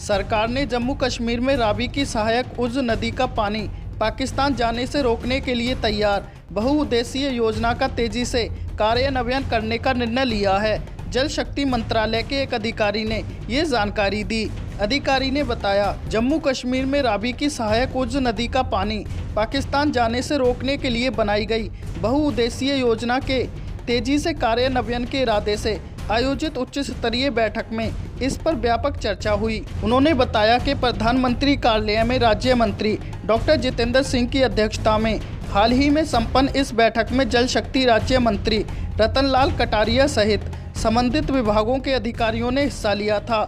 सरकार ने जम्मू कश्मीर में रावी की सहायक उज नदी का पानी पाकिस्तान जाने से रोकने के लिए तैयार, बहुउद्देशीय योजना का तेज़ी से कार्यान्वयन करने का निर्णय लिया है। जल शक्ति मंत्रालय के एक अधिकारी ने ये जानकारी दी। अधिकारी ने बताया, जम्मू कश्मीर में रावी की सहायक उज नदी का पानी पाकिस्तान जाने से रोकने के लिए बनाई गई बहुउद्देशीय योजना के तेज़ी से कार्यान्वयन के इरादे से आयोजित उच्च स्तरीय बैठक में इस पर व्यापक चर्चा हुई। उन्होंने बताया कि प्रधानमंत्री कार्यालय में राज्य मंत्री डॉक्टर जितेंद्र सिंह की अध्यक्षता में हाल ही में संपन्न इस बैठक में जल शक्ति राज्य मंत्री रतनलाल कटारिया सहित संबंधित विभागों के अधिकारियों ने हिस्सा लिया था।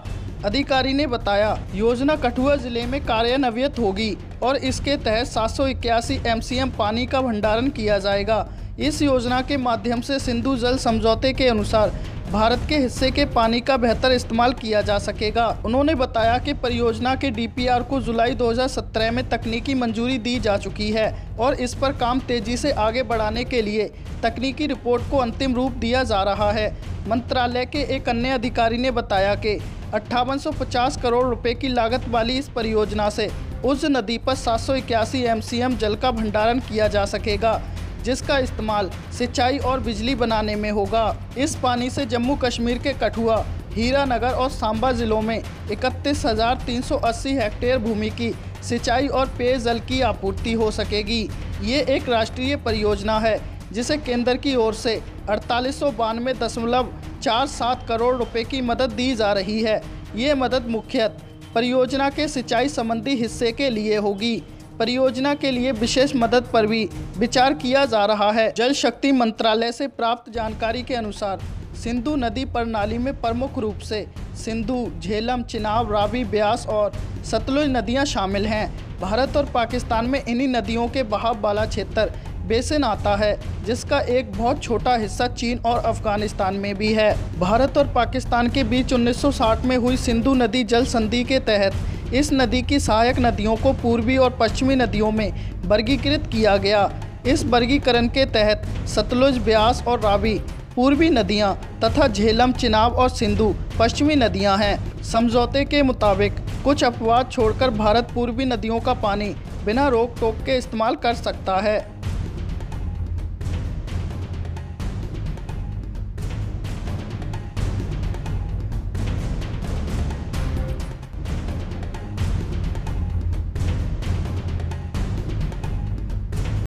अधिकारी ने बताया, योजना कठुआ ज़िले में कार्यान्वित होगी और इसके तहत सात सौ इक्यासी एम पानी का भंडारण किया जाएगा। इस योजना के माध्यम से सिंधु जल समझौते के अनुसार भारत के हिस्से के पानी का बेहतर इस्तेमाल किया जा सकेगा। उन्होंने बताया कि परियोजना के डीपीआर को जुलाई 2017 में तकनीकी मंजूरी दी जा चुकी है और इस पर काम तेज़ी से आगे बढ़ाने के लिए तकनीकी रिपोर्ट को अंतिम रूप दिया जा रहा है। मंत्रालय के एक अन्य अधिकारी ने बताया कि अट्ठावन करोड़ रुपए की लागत वाली इस परियोजना से उस नदी पर सात सौ जल का भंडारण किया जा सकेगा। जिसका इस्तेमाल सिंचाई और बिजली बनाने में होगा। इस पानी से जम्मू कश्मीर के कठुआ, हीरानगर और सांबा जिलों में इकतीस हेक्टेयर भूमि की सिंचाई और पेयजल की आपूर्ति हो सकेगी। ये एक राष्ट्रीय परियोजना है, जिसे केंद्र की ओर से अड़तालीस दशमलव चार सात करोड़ रुपए की मदद दी जा रही है। ये मदद मुख्यतः परियोजना के सिंचाई संबंधी हिस्से के लिए होगी। परियोजना के लिए विशेष मदद पर भी विचार किया जा रहा है। जल शक्ति मंत्रालय से प्राप्त जानकारी के अनुसार, सिंधु नदी प्रणाली में प्रमुख रूप से सिंधु, झेलम, चिनाब, रावी, ब्यास और सतलुज नदियाँ शामिल हैं। भारत और पाकिस्तान में इन्हीं नदियों के बहाव वाला क्षेत्र बेसिन आता है, जिसका एक बहुत छोटा हिस्सा चीन और अफ़गानिस्तान में भी है। भारत और पाकिस्तान के बीच 1960 में हुई सिंधु नदी जल संधि के तहत इस नदी की सहायक नदियों को पूर्वी और पश्चिमी नदियों में वर्गीकृत किया गया। इस वर्गीकरण के तहत सतलुज, ब्यास और रावी पूर्वी नदियाँ तथा झेलम, चिनाब और सिंधु पश्चिमी नदियाँ हैं। समझौते के मुताबिक, कुछ अपवाद छोड़कर भारत पूर्वी नदियों का पानी बिना रोक टोक के इस्तेमाल कर सकता है।